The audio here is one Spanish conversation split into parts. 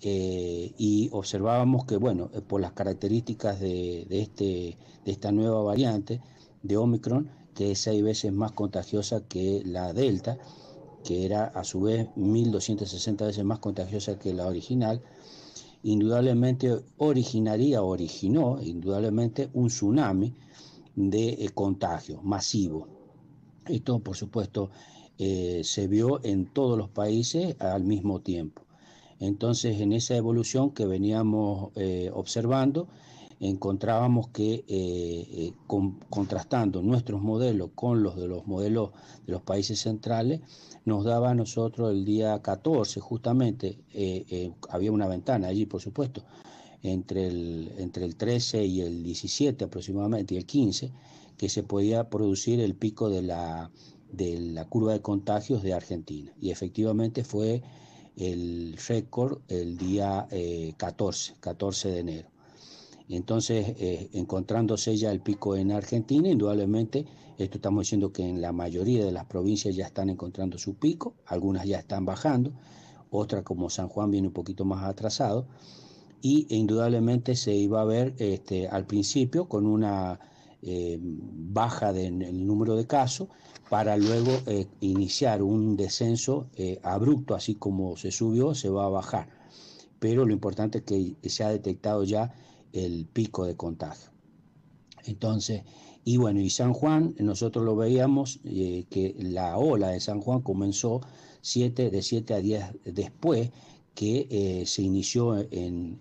eh, y observábamos que, bueno, eh, por las características de, este, de esta nueva variante de Omicron, que es seis veces más contagiosa que la Delta, que era a su vez 1260 veces más contagiosa que la original, indudablemente originaría, originó indudablemente un tsunami de eh, contagio masivo. Esto, por supuesto, se vio en todos los países al mismo tiempo. Entonces, en esa evolución que veníamos eh, observando, encontrábamos que eh, eh, contrastando nuestros modelos con los de los modelos de los países centrales, nos daba a nosotros el día 14, justamente, había una ventana allí, por supuesto, entre el, entre el 13 y el 17 aproximadamente, y el 15, que se podía producir el pico de la, de la curva de contagios de Argentina. Y efectivamente fue el récord el día 14, eh, 14 de enero. Entonces, eh, encontrándose ya el pico en Argentina, indudablemente, esto estamos diciendo que en la mayoría de las provincias ya están encontrando su pico, algunas ya están bajando, otras como San Juan viene un poquito más atrasado, y indudablemente se iba a ver este, al principio con una eh, baja en el número de casos para luego eh, iniciar un descenso eh, abrupto, así como se subió, se va a bajar. Pero lo importante es que se ha detectado ya el pico de contagio. Entonces, y bueno, y San Juan, nosotros lo veíamos que la ola de San Juan comenzó siete, de 7 a 10 después que eh, se inició en,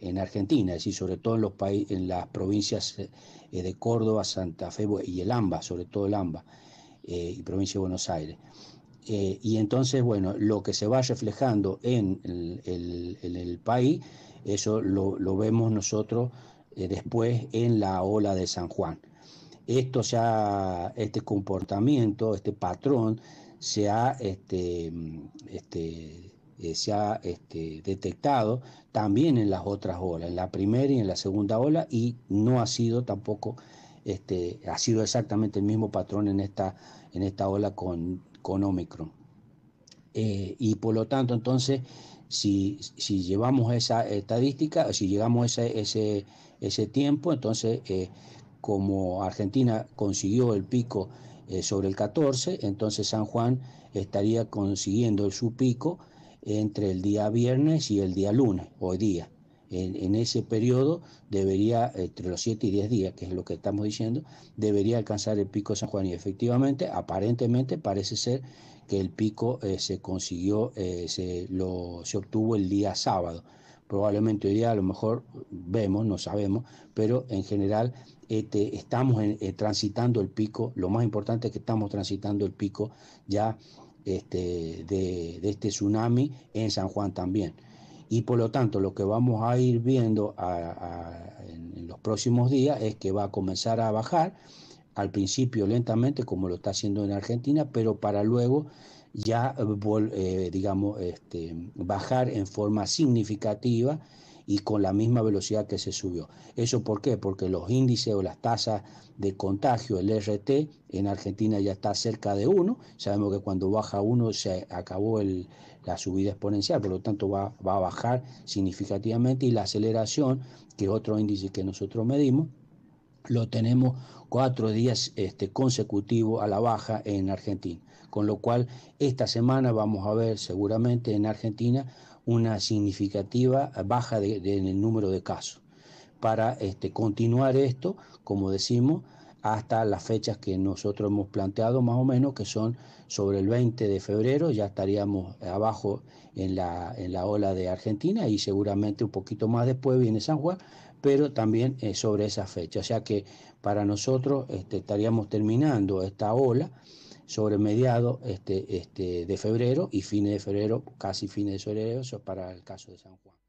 en, Argentina, es decir, sobre todo en, los en las provincias eh, de Córdoba, Santa Fe y el AMBA, sobre todo el AMBA eh, y provincia de Buenos Aires. y entonces, bueno, lo que se va reflejando en el, el país, eso lo, lo vemos nosotros después en la ola de San Juan. Esto ya, este comportamiento, este patrón, se ha este, este, eh, se ha este, detectado también en las otras olas, en la primera y en la segunda ola, y no ha sido tampoco, este, ha sido exactamente el mismo patrón en esta, en esta ola con, con Omicron. Eh, y por lo tanto, entonces, si, si llevamos esa estadística, si llegamos a ese, ese, ese tiempo, entonces, eh, como Argentina consiguió el pico sobre el 14, entonces San Juan estaría consiguiendo su pico entre el día viernes y el día lunes, hoy día. En, ese periodo debería, entre los 7 y 10 días, que es lo que estamos diciendo, debería alcanzar el pico San Juan. Y efectivamente, aparentemente parece ser que el pico eh, se consiguió, eh, se, lo, se obtuvo el día sábado. Probablemente hoy día a lo mejor vemos, no sabemos, pero en general este, estamos eh, transitando el pico. Lo más importante es que estamos transitando el pico ya este, de, este tsunami en San Juan también. Y por lo tanto, lo que vamos a ir viendo en, los próximos días es que va a comenzar a bajar, al principio lentamente, como lo está haciendo en Argentina, pero para luego ya, eh, digamos, este, bajar en forma significativa y con la misma velocidad que se subió. ¿Eso por qué? Porque los índices o las tasas de contagio, el RT, en Argentina ya está cerca de 1. Sabemos que cuando baja 1 se acabó el, la subida exponencial, por lo tanto va, va a bajar significativamente y la aceleración, que es otro índice que nosotros medimos, lo tenemos cuatro días este, consecutivos a la baja en Argentina. Con lo cual, esta semana vamos a ver seguramente en Argentina una significativa baja en el número de casos. Para este, continuar esto, como decimos, hasta las fechas que nosotros hemos planteado más o menos, que son sobre el 20 de febrero, ya estaríamos abajo en la, en la ola de Argentina y seguramente un poquito más después viene San Juan, pero también eh, sobre esa fecha. O sea que para nosotros este, estaríamos terminando esta ola sobre mediados este, este, de febrero y fines de febrero, casi fines de febrero, eso para el caso de San Juan.